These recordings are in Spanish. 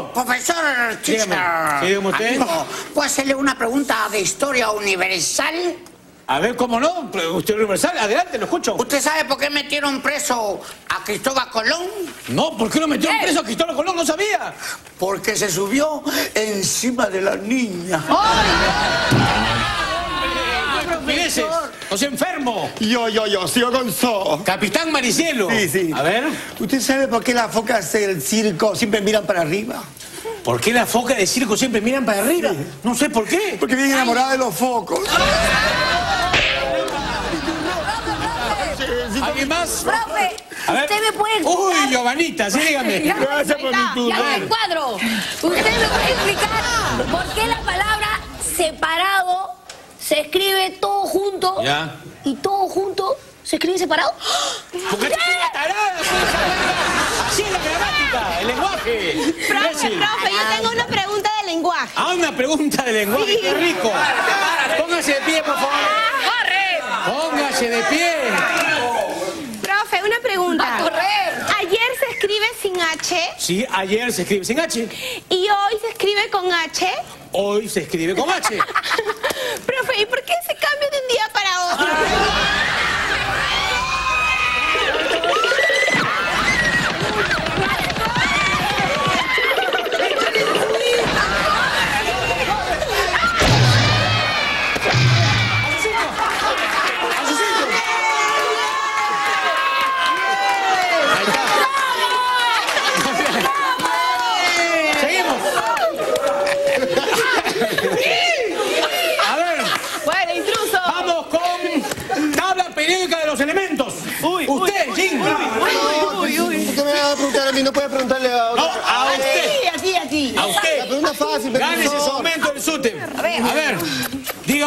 amigo. Profesor teacher. Dígame. Usted. Amigo, ¿puedo hacerle una pregunta de historia universal? A ver, ¿cómo no? Usted universal, adelante, lo escucho. ¿Usted sabe por qué metieron preso a Cristóbal Colón? No, ¿por qué no metieron preso a Cristóbal Colón? No sabía. Porque se subió encima de la niña. Fíjese, no sea enfermo. Yo, yo, yo, sigo con So. Capitán Maricielo. Sí, sí. A ver, ¿Usted sabe por qué las focas del circo siempre miran para arriba? ¿por qué las focas de circo siempre miran para arriba? No sé por qué. Porque vienen enamoradas de los focos. ¿Alguien más? Profe, A ver. usted me puede Uy, explicar... Giovanita, sí, dígame. Ya, Gracias por mi turno. ya el cuadro. ¿Usted me puede explicar por qué la palabra separado se escribe todo junto Ya. y todo junto se escribe separado? Porque esta es una tarada, pues. Así es la gramática, el lenguaje. Profe, profe, yo tengo una pregunta de lenguaje. Ah, una pregunta de lenguaje, qué rico. Póngase de pie, por favor. Póngase de pie. Profe, una pregunta. ¡A correr! Ayer se escribe sin H Sí, ayer se escribe sin H, y hoy se escribe con H. hoy se escribe con H.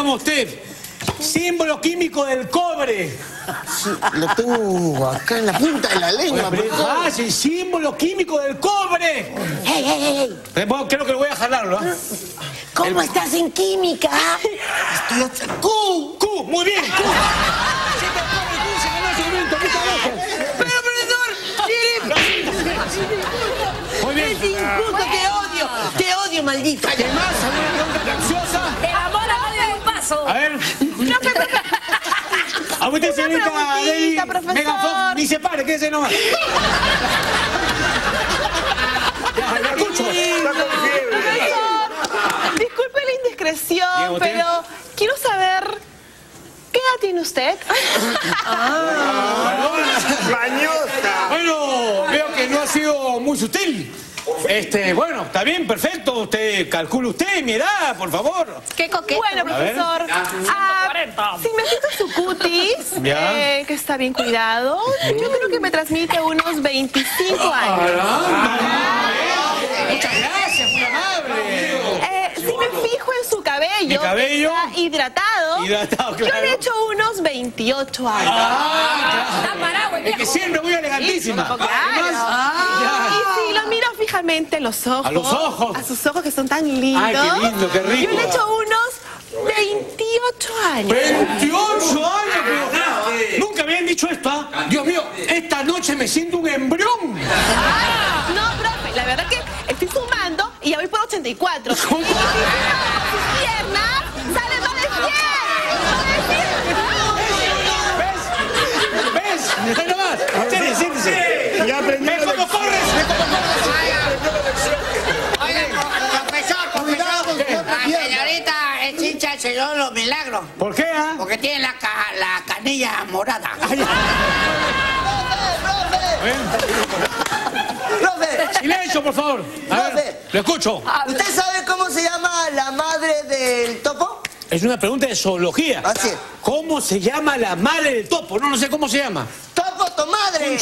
dígame usted. Símbolo químico del cobre. Lo tengo acá en la punta de la lengua, Pero es profesor. fácil, símbolo químico del cobre. ¡Ey, ey, ey! Eh, Creo que lo voy a jalarlo. ¿ah? ¿Cómo estás en química? Q, Q, muy bien, Q. Siempre el cobre, Q, se ganó momento. Pero, profesor, Muy bien. injusto, te odio. Te odio, maldita. ¿Qué A usted, señorita Debbie profesor. Megafox, ni se pare, quédese nomás. Ya, lo escucho. Profesor, disculpe la indiscreción, pero quiero saber, ¿qué edad tiene usted? Mañosa. Bueno, veo que no ha sido muy sutil. Este, bueno, está bien, perfecto. Usted calcule usted mi edad, por favor. ¿Qué coqueto? Bueno, profesor, ah, si me fijo su cutis, eh, que está bien cuidado, yo creo que me transmite unos 25 años. Muchas gracias, muy amable. Eh, si me fijo en su cabello, Mi cabello. está hidratado, Hidratado, yo claro. le echo unos 28 años. ¡Está parado, el Es que siempre muy elegantísima. Claro. Además, Y si lo miro fijamente a los ojos. A los ojos. A sus ojos que son tan lindos. Ay, qué lindo, qué rico. Yo le echo unos 28 años. 28 años, pero nunca me habían dicho esto, ¿ah? Dios mío, esta noche me siento un embrión. Ay, no, profe, la verdad que estoy sumando y ya voy por 84. Y si sumo sus piernas, sale más de 100. Nomás. Siéntese, siéntese. Ya aprendí ¿Ves la cómo corres? ¿Ves cómo corres? Oiga, pro- profesor, profesor. La señorita es hincha del Señor de los Milagros. ¿Por qué, ah? Porque tiene la, ca- la canilla morada. Profe, Silencio, por favor. A ver, Profe. lo escucho. ¿usted sabe cómo se llama la madre del topo? Es una pregunta de zoología. Así es. ¿Cómo se llama la madre del topo? No, no sé cómo se llama. ¡Topo, tu madre!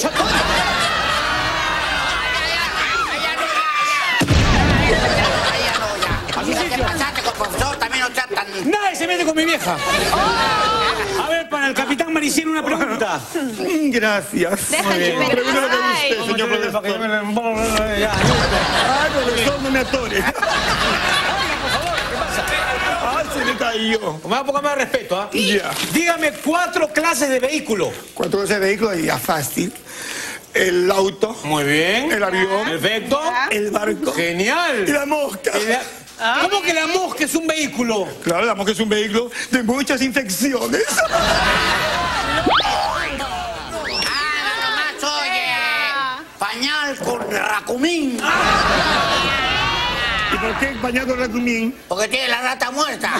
Nadie se mete con mi vieja. A ver, para el capitán Maricien una pregunta. Mm, Gracias. Déjame usted, señor profesor. Ah, profesor, no me atore. Ah, cayó. Con un poco más de respeto, ¿ah? Ya. Dígame cuatro clases de vehículo. Cuatro veces vehículo y ya fácil. El auto. Muy bien. El avión. Perfecto. El barco. Genial. Y la mosca. ¿Cómo que la mosca es un vehículo? Claro, la mosca es un vehículo de muchas infecciones. Ah. Pañal con racumín. ¿Y por qué bañado racumín? Porque tiene la rata muerta.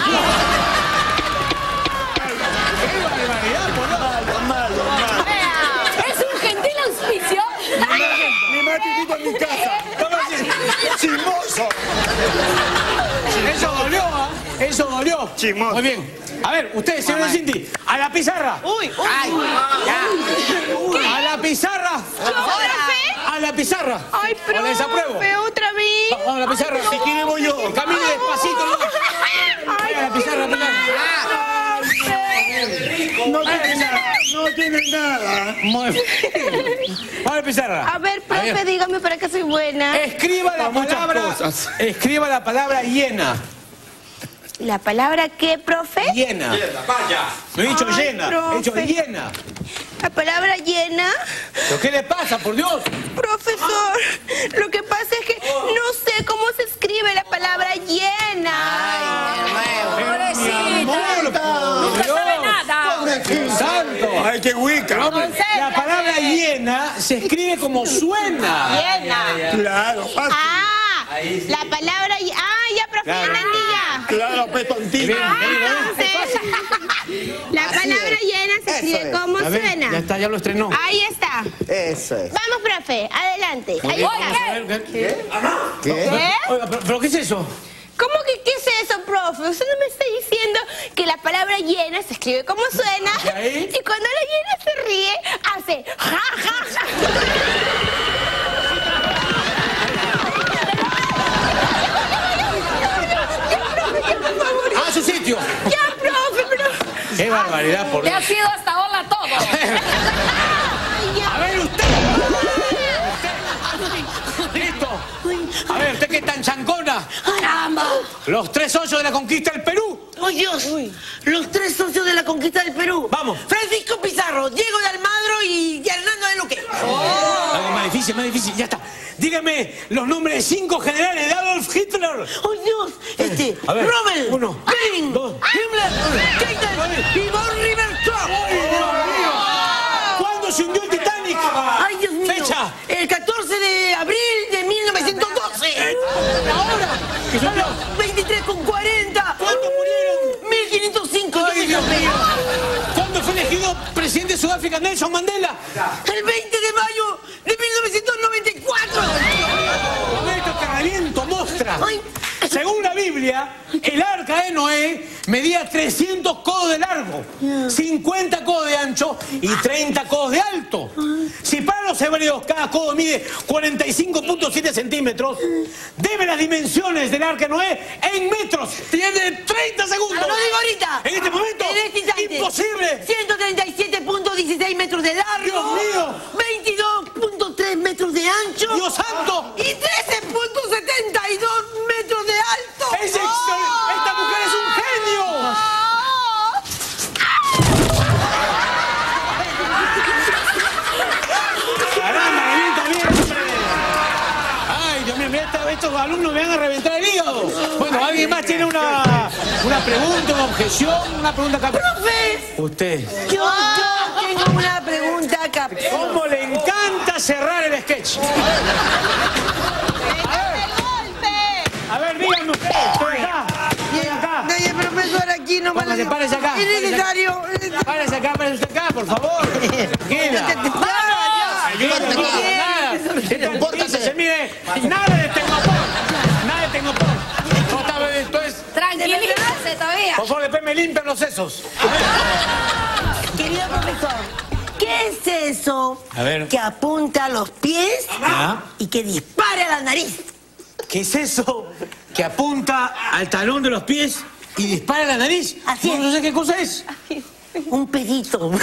Es un gentil auspicio. Mi madre vive en mi casa. Chismoso. Eso dolió, ¿ah? Eso dolió. Chismoso. Muy bien. A ver, ustedes, señor Cinti, a la pizarra. Uy, uy. Ay, ya. A la pizarra. A la pizarra. Ay, ¿O les apruebo? profe, otra vez. Vamos a la pizarra. Si quiere voy yo. Camine despacito. ¿no? Vaya a la pizarra, pizarra. No tiene nada. No tiene nada. Muy bien. Vamos a la pizarra. A ver, profe, A ver. dígame para qué soy buena. Escriba la Muchas palabra. cosas. Escriba la palabra hiena. ¿La palabra qué, profe? Hiena. No he dicho Ay, llena, he dicho profe. La palabra llena. ¿Pero qué le pasa, por Dios? Profesor, lo que pasa es que no sé cómo se escribe la palabra llena. Pobrecita. Nunca sabe nada. ¡Santo! Ay, qué huica. Hombre, la palabra hiena se escribe como suena. Llena. Claro, fácil. Ah, la palabra. lle- Ah, ya, profe, ya Claro. entendí ya. Claro, petontito. Ah, entonces, escribe como A ver, suena. ya está, ya lo estrenó. Ahí está. Eso es. Vamos, profe, adelante. Ahí está. ver, ¿qué? ¿Qué? ¿Eh? Oiga, pero, pero ¿qué es eso? ¿Cómo que qué es eso, profe? Usted no me está diciendo que la palabra llena se escribe como suena. ¿Y ahí? Y cuando la llena se ríe, hace ja, ja, ja. ¡A su sitio! Ya, profe, pero... ¡Qué barbaridad, por Te Dios! ha sido hasta ahora todo. A ver, usted. ¡Listo! A ver, ¿usted qué tan chancona? ¡Caramba! Los tres socios de la conquista del Perú. ¡Oh, Dios! Los tres socios de la conquista del Perú. Vamos. Francisco Pizarro, Diego de Almagro y Hernando de Luque. Algo más difícil, más difícil, ya está. Dígame los nombres de cinco generales de Adolf Hitler. ¡Oh, Dios! Este, A ver, Rommel, uno, Goering, dos, Himmler, Keitel y von Ribbentrop. ¿Cuándo se hundió el Titanic? ¡Ay, Dios mío! Fecha. El 14 de abril de 1912. Ahora. Sudáfrica Nelson Mandela? El 20 medía 300 codos de largo, 50 codos de ancho y 30 codos de alto. Si para los hebreos cada codo mide 45.7 centímetros, debe las dimensiones del arca Noé en metros. Tiene 30 segundos. Lo digo ahorita. En este momento, En este instante. imposible. 137.16 metros de largo. Dios mío. 22.3 metros de ancho. Dios santo. Y 13.72 metros de alto. Es extra- Esta mujer es un genio. ¡Caramba, revienta bien, hombre! ¡Ay, Dios mío, mira, esta- estos alumnos me van a reventar el hígado! Bueno, ¿alguien más tiene una, una pregunta, una objeción, una pregunta acá? Profe, Usted, yo, yo tengo una pregunta acá. ¿cómo le encanta cerrar el sketch? A ver, díganme usted, estoy acá, estoy acá. Oye, profesor, aquí no me Póngase, párese acá. Es necesario. es necesario. Párese acá, párese usted acá, por favor. Nada. Se mide nada de tecnopor. Nada de tecnopor. No está entonces, Tranquilízate todavía. por favor, después me limpian los sesos. Querido profesor, ¿qué es eso A ver. que apunta a los pies Ah. y que dispara a la nariz? ¿Qué es eso que apunta al talón de los pies y dispara la nariz? Así no, es. no sé qué cosa es. Un pedito.